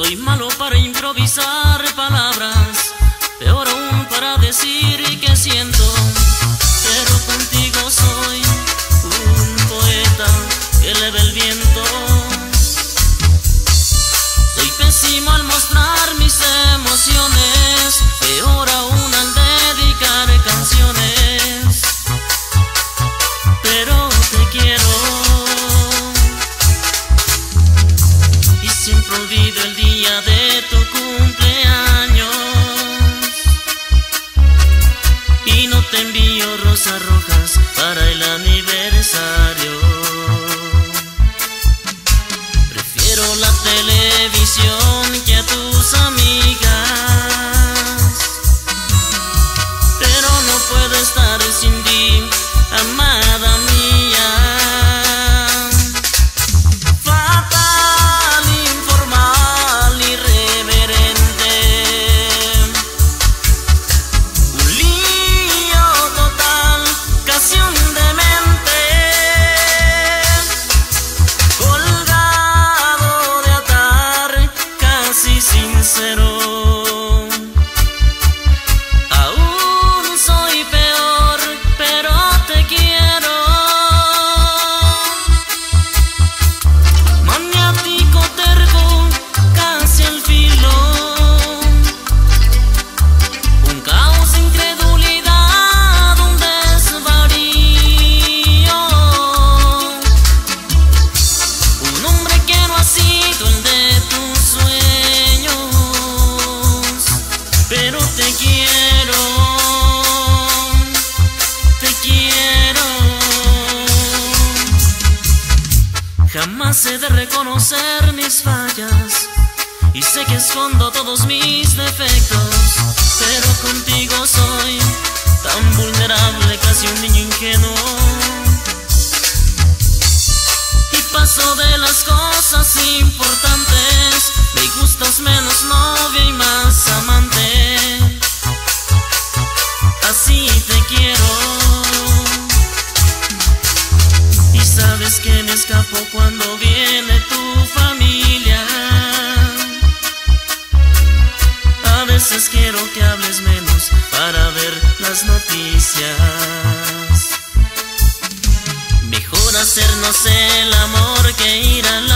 Soy malo para improvisar palabras, peor aún para decir que siento. Pero contigo soy un poeta que le ve el viento. Soy pésimo al mostrar mis emociones, peor aún al dedicar canciones. Para el aniversario. Prefiero la televisión que a tus amigas. Te quiero, te quiero. Jamás he de reconocer mis fallas y sé que escondo todos mis defectos, pero contigo soy tan vulnerable, casi un niño ingenuo. Y paso de las cosas importantes, me gustas menos novia escapo cuando viene tu familia. A veces quiero que hables menos para ver las noticias. Mejor hacernos el amor que ir al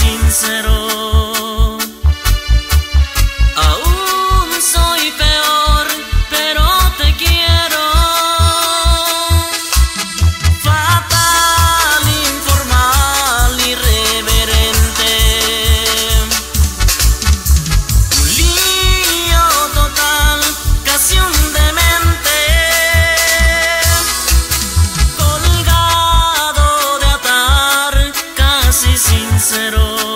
sincero. y sincero.